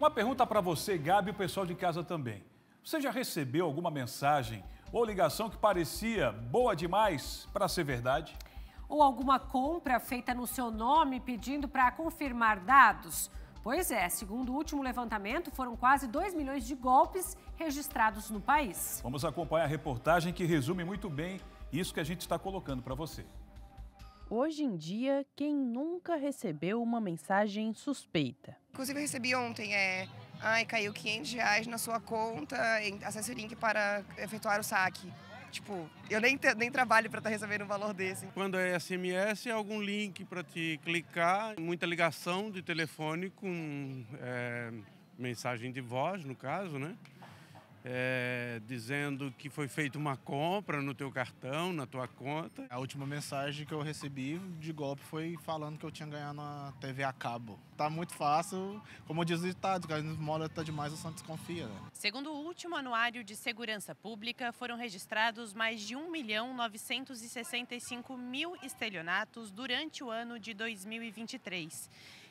Uma pergunta para você, Gabi, e o pessoal de casa também. Você já recebeu alguma mensagem ou ligação que parecia boa demais para ser verdade? Ou alguma compra feita no seu nome pedindo para confirmar dados? Pois é, segundo o último levantamento, foram quase 2 milhões de golpes registrados no país. Vamos acompanhar a reportagem que resume muito bem isso que a gente está colocando para você. Hoje em dia, quem nunca recebeu uma mensagem suspeita? Inclusive, eu recebi ontem, é, ai, caiu 500 reais na sua conta, acesse o link para efetuar o saque. Tipo, eu nem, nem trabalho para estar tá recebendo um valor desse. Quando é SMS, é algum link para te clicar, muita ligação de telefone com é, mensagem de voz, no caso, né? É, dizendo que foi feita uma compra no teu cartão, na tua conta. A última mensagem que eu recebi de golpe foi falando que eu tinha ganhado na TV a cabo. Tá muito fácil, como diz o ditado, que a esmola tá demais, o santo desconfia. Né? Segundo o último anuário de segurança pública, foram registrados mais de 1 milhão 965 mil estelionatos durante o ano de 2023.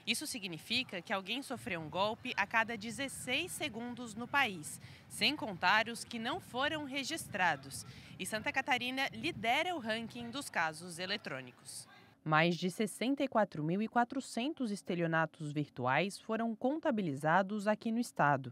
Isso significa que alguém sofreu um golpe a cada 16 segundos no país, sem contar os que não foram registrados. E Santa Catarina lidera o ranking dos casos eletrônicos. Mais de 64.400 estelionatos virtuais foram contabilizados aqui no estado.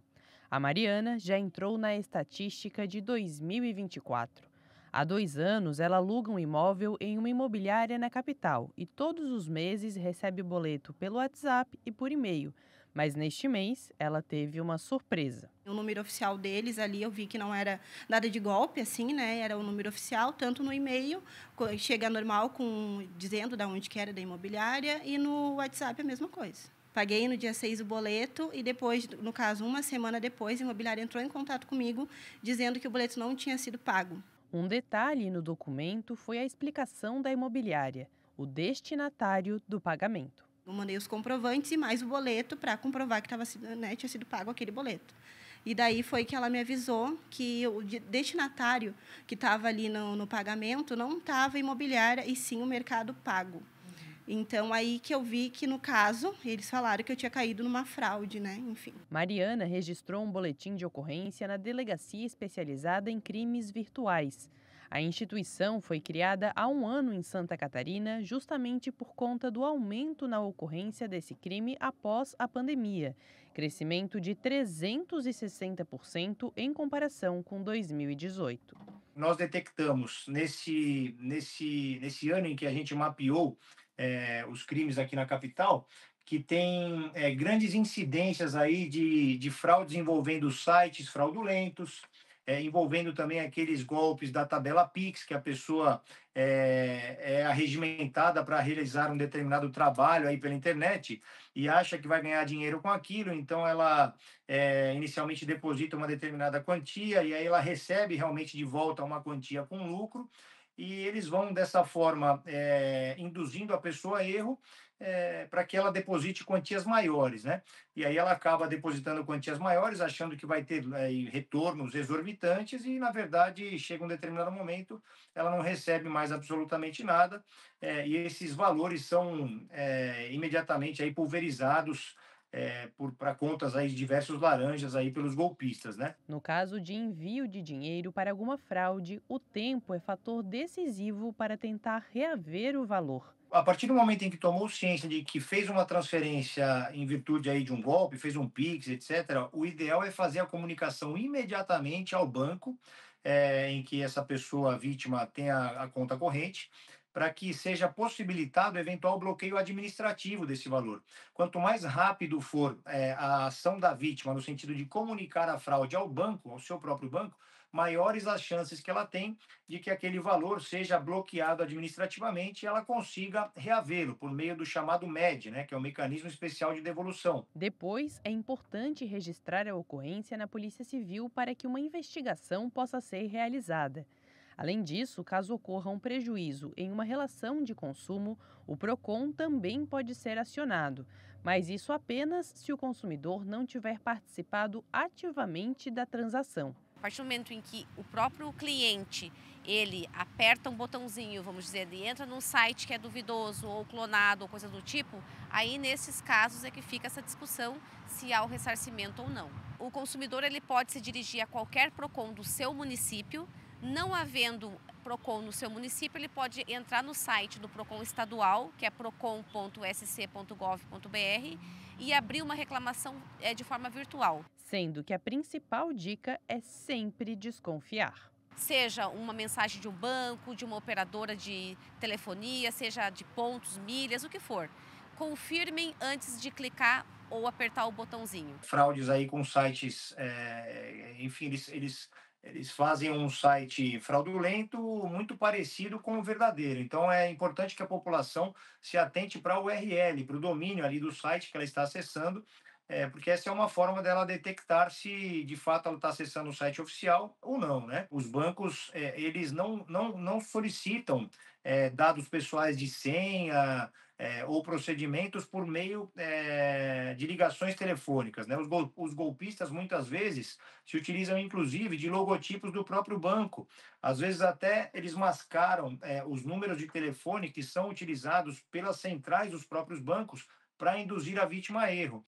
A Mariana já entrou na estatística de 2024. Há dois anos, ela aluga um imóvel em uma imobiliária na capital e todos os meses recebe boleto pelo WhatsApp e por e-mail. Mas neste mês, ela teve uma surpresa. O número oficial deles ali, eu vi que não era nada de golpe, assim, né? Era o número oficial, tanto no e-mail, chega normal com dizendo da onde que era da imobiliária, e no WhatsApp a mesma coisa. Paguei no dia 6 o boleto e depois, no caso, uma semana depois, a imobiliária entrou em contato comigo dizendo que o boleto não tinha sido pago. Um detalhe no documento foi a explicação da imobiliária, o destinatário do pagamento. Eu mandei os comprovantes e mais o boleto para comprovar que tava, né, tinha sido pago aquele boleto. E daí foi que ela me avisou que o destinatário que estava ali no, no pagamento não estava imobiliária e sim o mercado pago. Então, aí que eu vi que, no caso, eles falaram que eu tinha caído numa fraude, né? Enfim. Mariana registrou um boletim de ocorrência na Delegacia Especializada em Crimes Virtuais. A instituição foi criada há um ano em Santa Catarina, justamente por conta do aumento na ocorrência desse crime após a pandemia, crescimento de 360% em comparação com 2018. Nós detectamos nesse, nesse, nesse ano em que a gente mapeou é, os crimes aqui na capital, que tem é, grandes incidências aí de, de fraudes envolvendo sites fraudulentos, é, envolvendo também aqueles golpes da tabela Pix, que a pessoa é, é arregimentada para realizar um determinado trabalho aí pela internet e acha que vai ganhar dinheiro com aquilo, então ela é, inicialmente deposita uma determinada quantia e aí ela recebe realmente de volta uma quantia com lucro e eles vão dessa forma é, induzindo a pessoa a erro é, para que ela deposite quantias maiores, né? E aí ela acaba depositando quantias maiores, achando que vai ter é, retornos exorbitantes e na verdade chega um determinado momento ela não recebe mais absolutamente nada e esses valores são imediatamente aí pulverizados é, para contas aí de diversos laranjas aí pelos golpistas, né? No caso de envio de dinheiro para alguma fraude, o tempo é fator decisivo para tentar reaver o valor. A partir do momento em que tomou ciência de que fez uma transferência em virtude aí de um golpe, fez um Pix, etc., o ideal é fazer a comunicação imediatamente ao banco é, em que essa pessoa vítima tem a, a conta corrente para que seja possibilitado eventual bloqueio administrativo desse valor. Quanto mais rápido for é, a ação da vítima, no sentido de comunicar a fraude ao banco, ao seu próprio banco, maiores as chances que ela tem de que aquele valor seja bloqueado administrativamente e ela consiga reavê-lo por meio do chamado MED, né, que é o mecanismo especial de devolução. Depois, é importante registrar a ocorrência na Polícia Civil para que uma investigação possa ser realizada. Além disso, caso ocorra um prejuízo em uma relação de consumo, o PROCON também pode ser acionado, mas isso apenas se o consumidor não tiver participado ativamente da transação. A partir do momento em que o próprio cliente ele aperta um botãozinho, vamos dizer, e entra num site que é duvidoso ou clonado ou coisa do tipo, aí nesses casos é que fica essa discussão se há o ressarcimento ou não. O consumidor ele pode se dirigir a qualquer PROCON do seu município, não havendo PROCON no seu município, ele pode entrar no site do PROCON estadual, que é procon.sc.gov.br, e abrir uma reclamação é, de forma virtual. Sendo que a principal dica é sempre desconfiar seja uma mensagem de um banco, de uma operadora de telefonia, seja de pontos, milhas, o que for. Confirmem antes de clicar ou apertar o botãozinho. Fraudes aí com sites, é, enfim, eles, eles, eles fazem um site fraudulento muito parecido com o verdadeiro. Então é importante que a população se atente para o URL, para o domínio ali do site que ela está acessando, é, porque essa é uma forma dela detectar se de fato ela está acessando o site oficial ou não, né? Os bancos, é, eles não, não, não solicitam é, dados pessoais de senha é, ou procedimentos por meio é, de ligações telefônicas, né? Os, gol, os golpistas muitas vezes se utilizam inclusive de logotipos do próprio banco. Às vezes até eles mascaram é, os números de telefone que são utilizados pelas centrais dos próprios bancos para induzir a vítima a erro.